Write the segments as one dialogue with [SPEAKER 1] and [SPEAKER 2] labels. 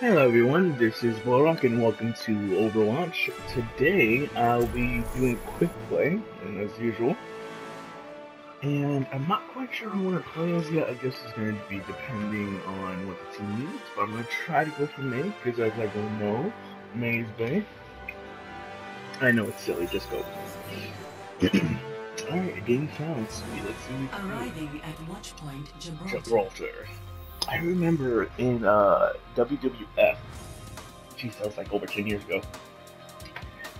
[SPEAKER 1] Hello everyone, this is Bullrock and welcome to Overwatch. Today uh, I'll be doing quick play, as usual. And I'm not quite sure who I want to play as yet, I guess it's going to be depending on what the team needs, but I'm going to try to go for Mei, because as everyone knows, Mei's Bae. I know it's silly, just go. Alright, game found, sweet, let's see we can.
[SPEAKER 2] Arriving at Watchpoint Gibraltar.
[SPEAKER 1] Gibraltar. I remember in uh, WWF, geez, that was like over 10 years ago.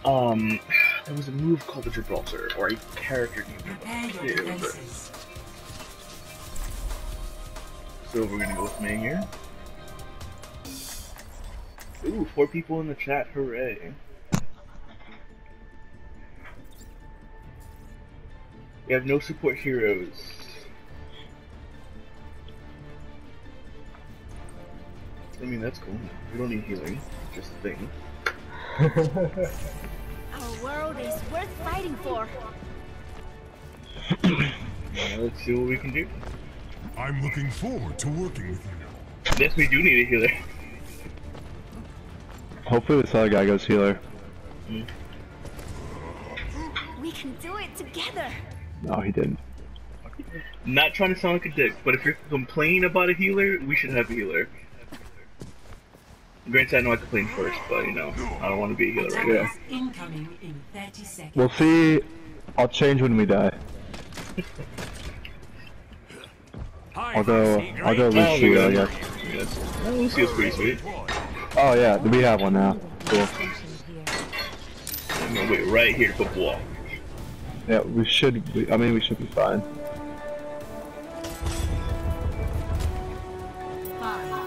[SPEAKER 1] Um, there was a move called the Gibraltar, or a character named Gibraltar. So we're gonna go with Mei here. Ooh, four people in the chat, hooray. We have no support heroes. I mean, that's cool. We don't need healing, just a thing.
[SPEAKER 3] Our world is worth fighting for.
[SPEAKER 1] Now let's see what we can do.
[SPEAKER 4] I'm looking forward to working with you.
[SPEAKER 1] Yes, we do need a healer.
[SPEAKER 5] Hopefully this other guy goes healer.
[SPEAKER 3] We can do it together.
[SPEAKER 5] No, he didn't.
[SPEAKER 1] Not trying to sound like a dick, but if you're complaining about a healer, we should have a healer. Granted, I know I complained first, but you know, I don't want to be a healer right now.
[SPEAKER 2] Attackers incoming in 30 seconds.
[SPEAKER 5] We'll see. I'll change when we die. I'll go. I'll go Lucio, I guess.
[SPEAKER 1] Yes. Oh, Lucio's pretty sweet.
[SPEAKER 5] Oh yeah, we have one now. Cool.
[SPEAKER 1] I'm gonna wait right here to put wall.
[SPEAKER 5] Yeah, we should. Be, I mean, we should be fine.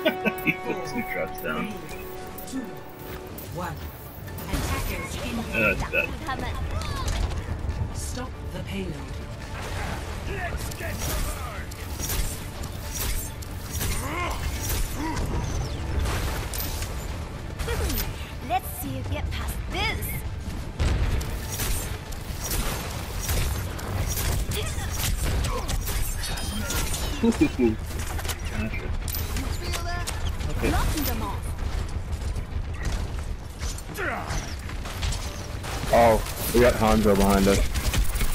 [SPEAKER 1] He puts two drops down.
[SPEAKER 2] two, one. Stop the payload.
[SPEAKER 3] Let's get to. Let's see you get past this.
[SPEAKER 1] Gotcha. Okay.
[SPEAKER 3] Them off.
[SPEAKER 5] Oh, we got Hanzo behind us.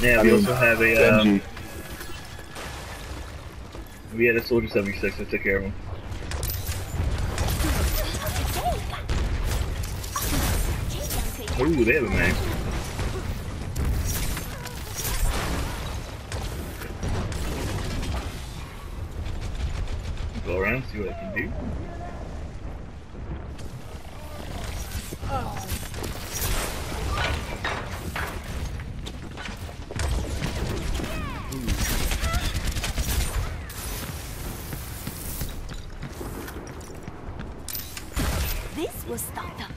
[SPEAKER 1] Yeah,
[SPEAKER 5] I
[SPEAKER 1] we
[SPEAKER 5] mean,
[SPEAKER 1] also have a, um, we had a Soldier 76 that took care of him. Ooh, they have a man. Go around, see what I can do.
[SPEAKER 3] This will stop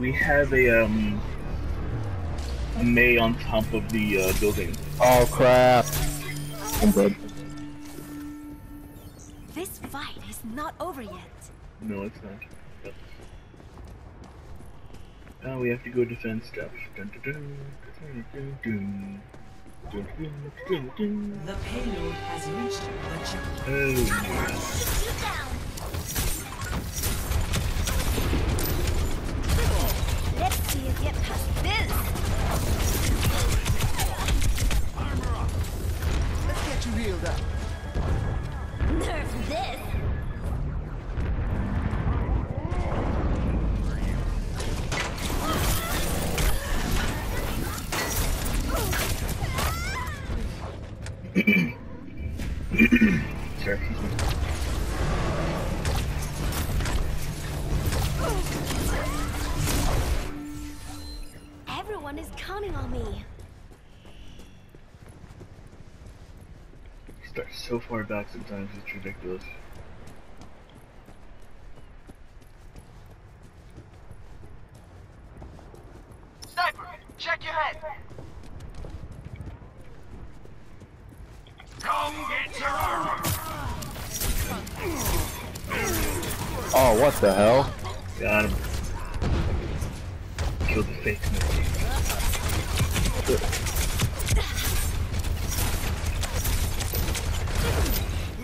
[SPEAKER 1] We have a um a Mei on top of the uh, building.
[SPEAKER 5] Oh crap! I'm dead.
[SPEAKER 3] This fight is not over yet.
[SPEAKER 1] No, it's not. Yep. Now we have to go defend stuff. Dun, dun, dun, dun, dun, dun. Dun, dun, dun, dun.
[SPEAKER 2] The payload has reached the checkpoint.
[SPEAKER 1] Oh,
[SPEAKER 3] see you get past this.
[SPEAKER 6] Let's get you healed up.
[SPEAKER 3] Nerf this.
[SPEAKER 1] You start so far back sometimes, it's ridiculous.
[SPEAKER 6] Sniper, check your head. Come get your armor.
[SPEAKER 5] Oh, what the hell?
[SPEAKER 1] Got him. Killed the fake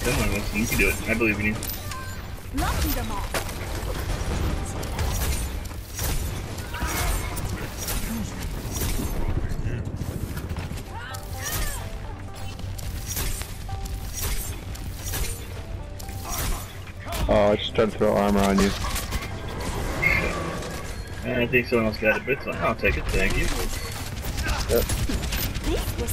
[SPEAKER 1] Come on, come on, Winston. You can do it. I believe in you.
[SPEAKER 3] Knocking them off.
[SPEAKER 5] Oh, I just tried to throw armor on you.
[SPEAKER 1] I think someone else got it, but it's fine. I'll take it. Thank you.
[SPEAKER 3] This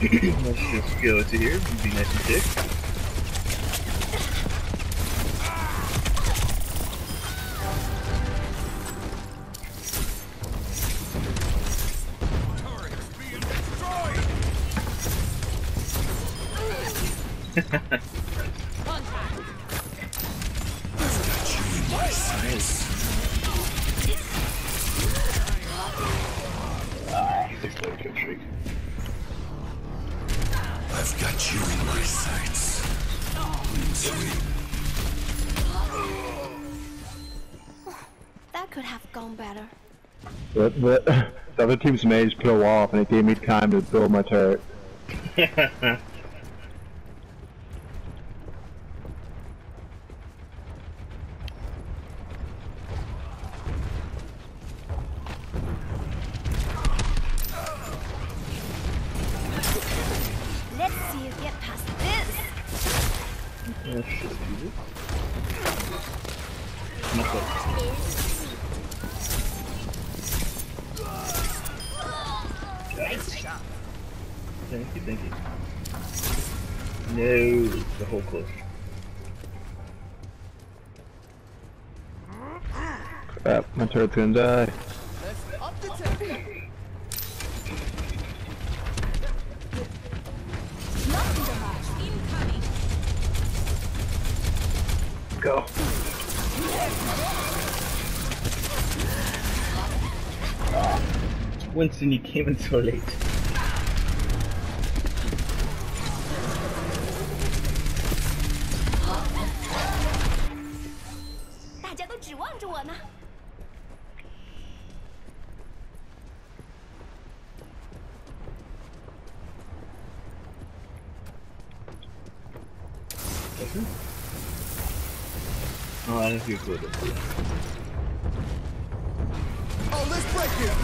[SPEAKER 1] Let's just go to here. and Be nice and thick. Ah,
[SPEAKER 4] you sights.
[SPEAKER 3] That could have gone better.
[SPEAKER 5] But, but the other team's mage put a wall and it gave me time to build my turret.
[SPEAKER 3] Let's
[SPEAKER 1] just do this. Much better. Thank you, thank you. No, the whole close.
[SPEAKER 5] Crap, my turret's gonna die.
[SPEAKER 6] Let's up the tempo.
[SPEAKER 3] Knocking them off.
[SPEAKER 1] Go. Winston, you came in so late. Oh, I think you could.
[SPEAKER 6] Oh, let's break it.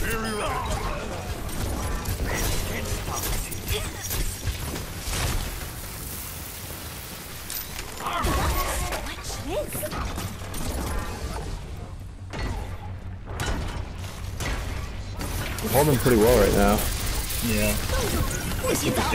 [SPEAKER 4] Very right.
[SPEAKER 3] Watch this.
[SPEAKER 5] Holding pretty well right now.
[SPEAKER 1] Yeah.
[SPEAKER 3] 不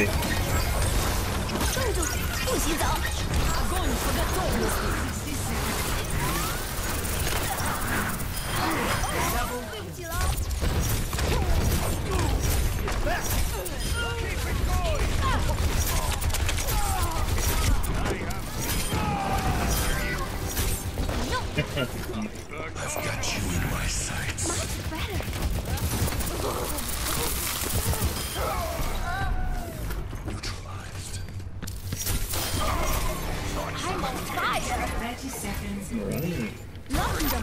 [SPEAKER 2] seconds.
[SPEAKER 1] Right.
[SPEAKER 3] 弄着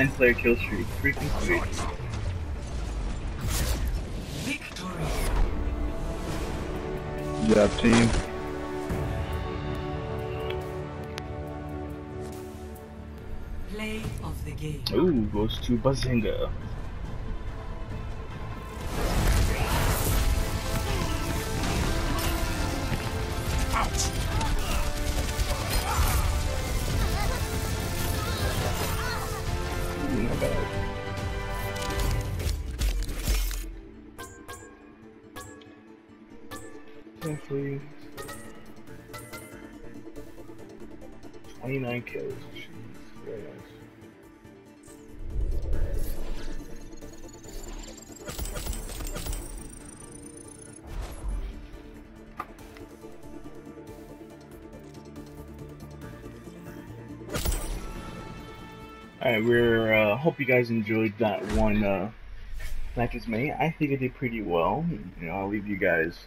[SPEAKER 1] 10 player kill streak. Freaking sweet.
[SPEAKER 2] Victory.
[SPEAKER 5] Good job, team.
[SPEAKER 2] Play of the game.
[SPEAKER 1] Ooh, goes to Bazinga. Definitely. 29 kills. Alright, we're uh, hope you guys enjoyed that one uh matches me. I think I did pretty well. You know, I'll leave you guys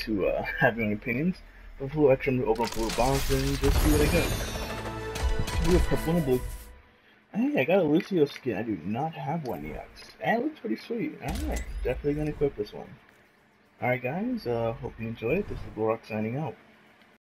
[SPEAKER 1] to uh, have your own opinions. But for extra, I'm open up and just see what I get. Ooh, a purple. Hey, I got a Lucio skin. I do not have one yet. And it looks pretty sweet. Alright, definitely gonna equip this one. Alright guys, uh, hope you enjoyed. This is Gorok signing out.